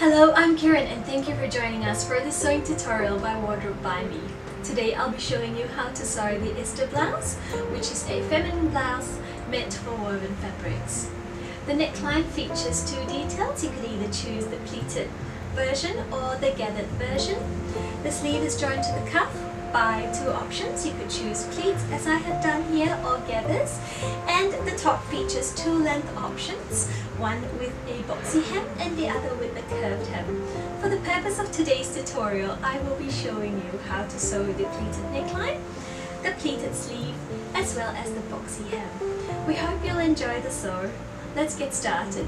Hello, I'm Karen and thank you for joining us for this sewing tutorial by Wardrobe by me. Today I'll be showing you how to sew the Esther blouse, which is a feminine blouse meant for woven fabrics. The neckline features two details. You could either choose the pleated version or the gathered version. The sleeve is joined to the cuff by two options. You could choose pleats as I have done here or gathers and the top features two length options, one with a boxy hem and the other with For the purpose of today's tutorial, I will be showing you how to sew the pleated neckline, the pleated sleeve as well as the boxy hem. We hope you'll enjoy the sew. Let's get started.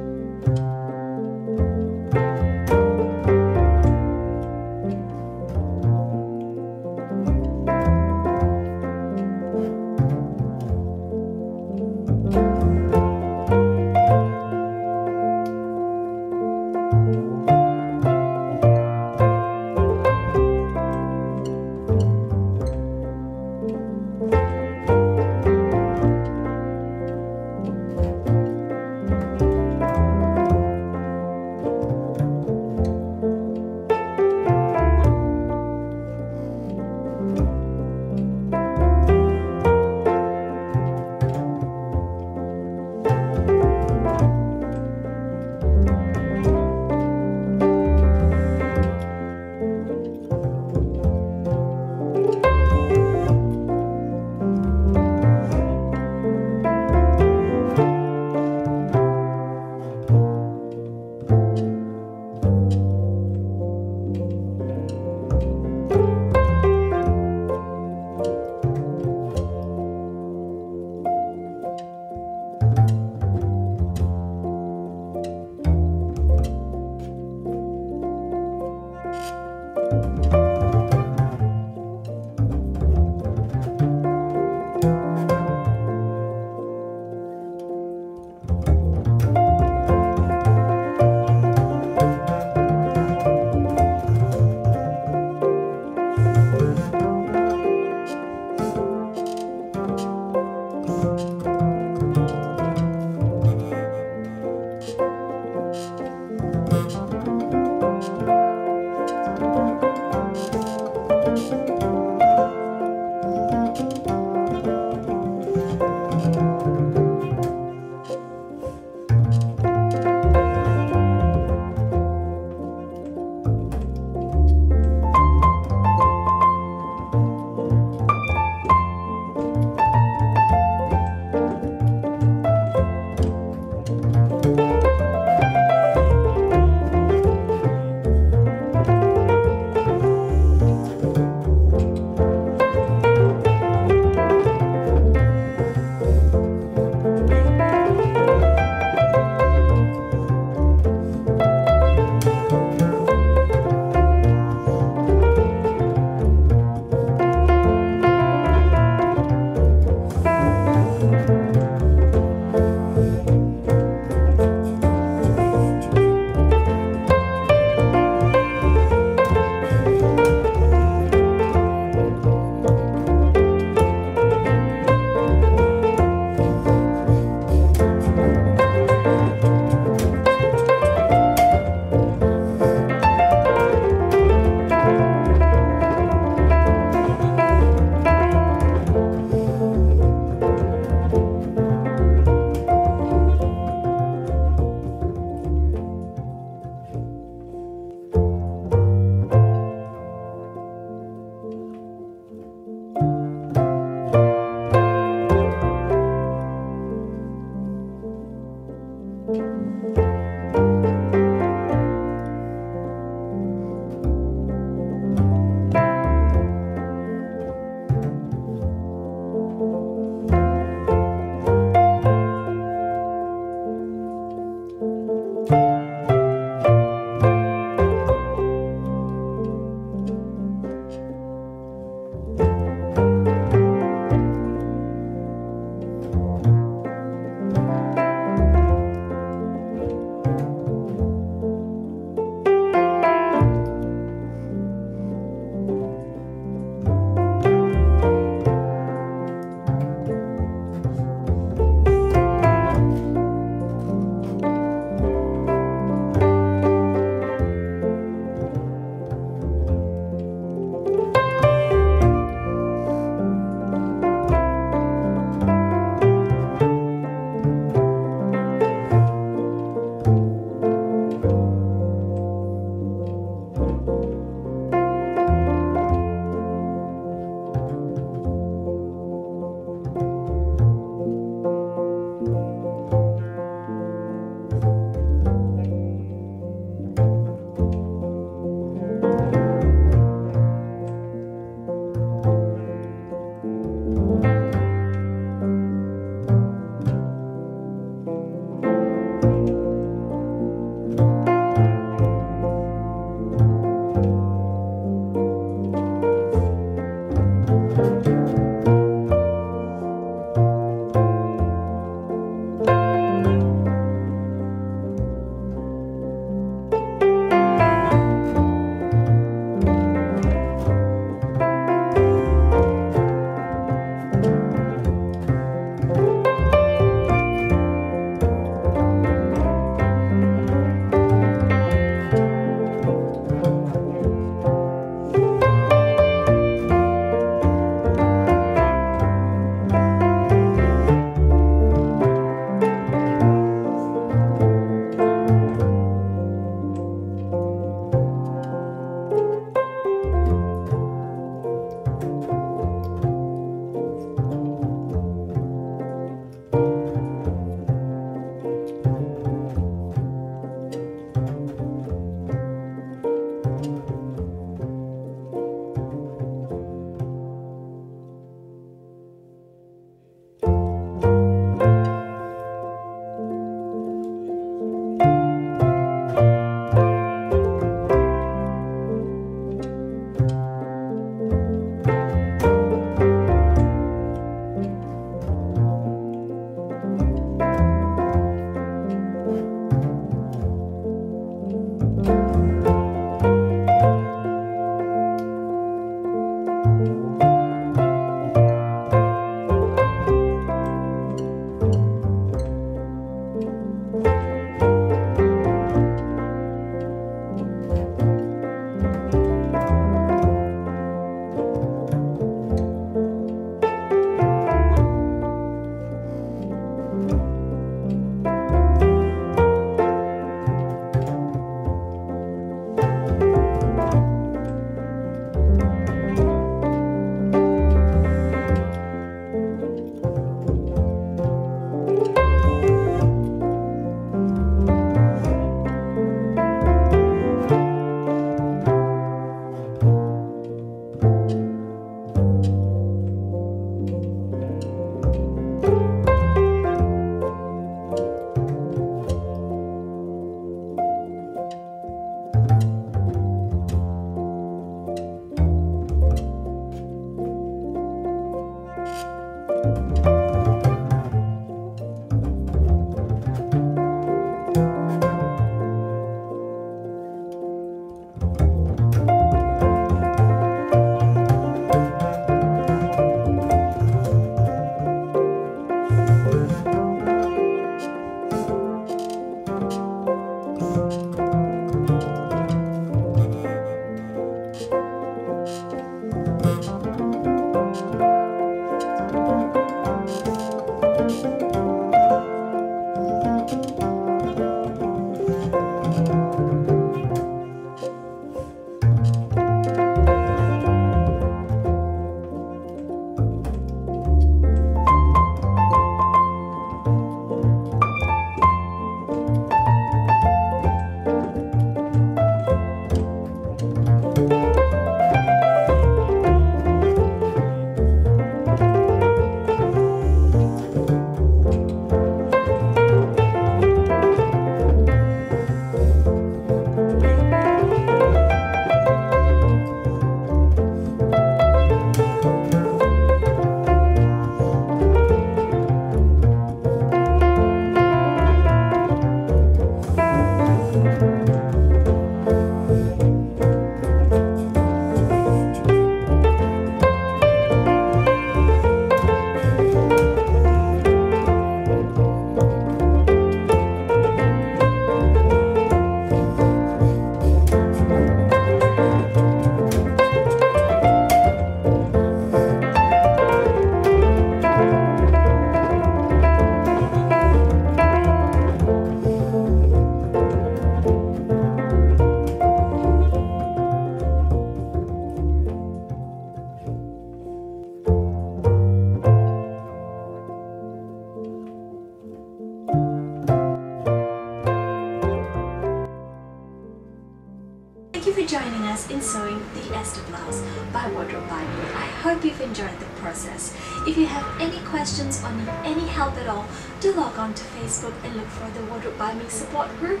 Support group.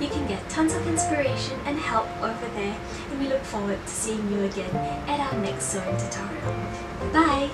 You can get tons of inspiration and help over there and we look forward to seeing you again at our next sewing tutorial. Bye!